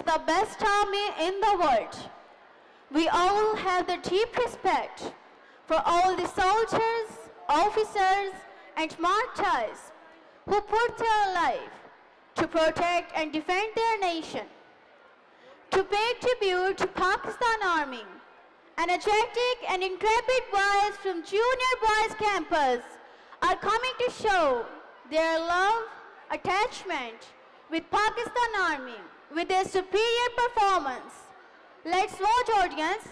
is the best army in the world. We all have the deep respect for all the soldiers, officers, and martyrs who put their life to protect and defend their nation. To pay tribute to Pakistan Army, energetic and intrepid boys from Junior Boys Campus are coming to show their love, attachment with Pakistan Army with their superior performance. Let's watch audience.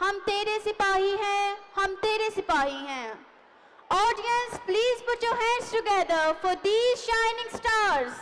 हम तेरे सिपाही हैं हम तेरे सिपाही हैं Audience, please put your hands together for these shining stars.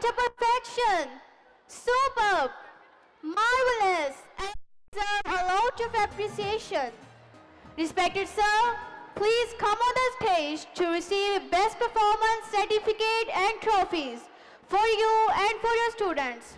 What a perfection! Superb! Marvelous! And deserve a lot of appreciation. Respected sir, please come on the stage to receive Best Performance Certificate and trophies for you and for your students.